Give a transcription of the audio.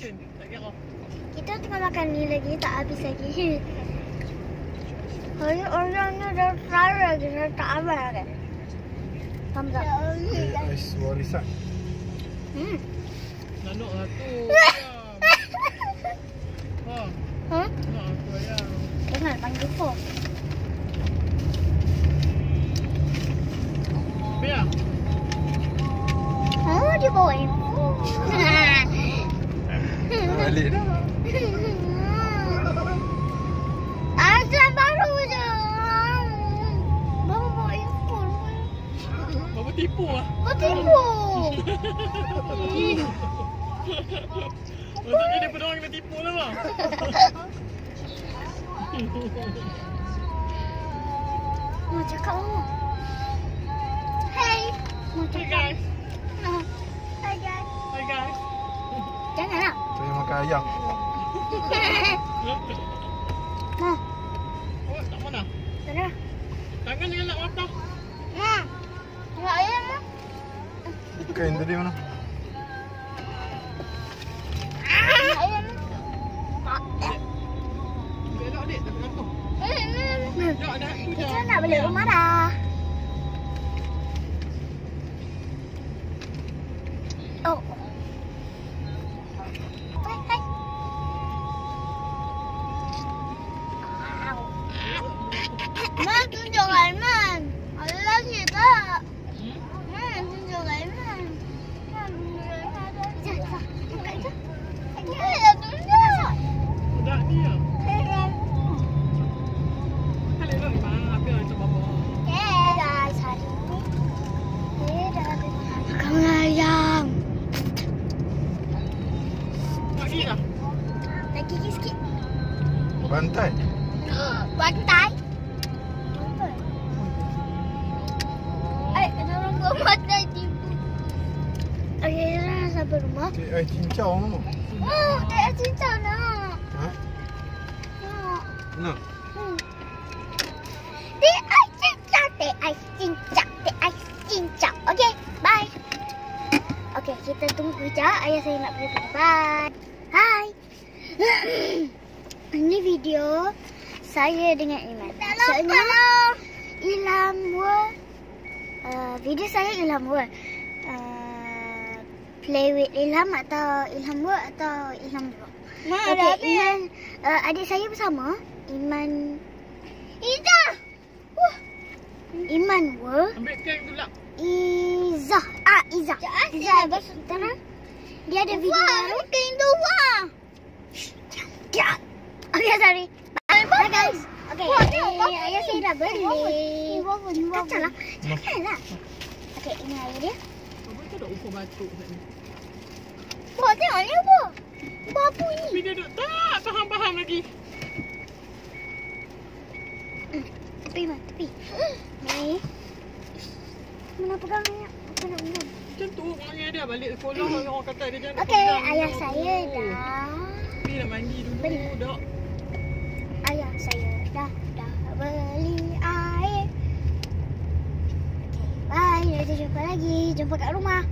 Kita tengah makan ni lagi, tak habis lagi. Hari orangnya dah try lagi, dah tak habis lagi. Thumbs up. Ais warisan. Hmm. Nanok lah tu. Ha. Huh? Nak aku ayam. Jangan panggil kau. Biar. Oh, dia bawa info. Balik dah. Asal baru je. Bawa bawa info. Bapa tipu lah. Kau tipu. Maksudnya daripada orang kena tipu lah bang. Mau cakap apa? Saya makan ayam. Mau. Awak tak mana? Sana. Tangan jangan nak makan. Mau. Tengok ayam lah. Kain tadi mana? Tengok ayam lah. Elok Aiman. Jom, jom. Buka je. Ya, tunjuk. Budak ni lah. Hey, guys. Kali elok ni bang. Apa yang macam bapa. Hey guys, hari ini kita ada makan ayam. Nak pergi dah. Nak gigi sikit. Bantai. Bantai. Sampai rumah. Cik ai cincau mana? Oh, tak ada cinta nak. Ha? Nak. Nak. Hmm. Teh teh teh bye. Kita tunggu kejap. Ayah saya nak pergi. Bye. Hai. Ini video saya dengan Iman. Maksudnya Ilham World. Uh, video saya Ilham World. Play with Ilham atau Ilham World atau Ilham World. Okey, Iman, uh, adik saya bersama Iman Iza. Wah. Iman World. Ambil kek tu lah. Iza. Ah, Iza. Iza basuh tanah. Dia ada video Wah, baru. Wah, itu wah. Ya. Okay, sorry. Bye, bye guys. Okay, eh, ayah saya dah beli. Kacang lah. Kacang lah. Okay, ini ayah dia. Apa tu dah ukur batuk kat ni. Wah, tengok ni apa? Babu ni. Tapi dia duk tak faham-faham lagi. Tepi, Mak. Tepi. Ni. Mana pegang ni? Apa nak minum? Macam tu orangnya dia balik sekolah orang kata dia jangan Okey, ayah dulu. saya dah. Pergi nak mandi dulu Beli. dak. Ayah saya jumpa lagi. Jumpa kat rumah.